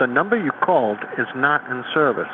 the number you called is not in service.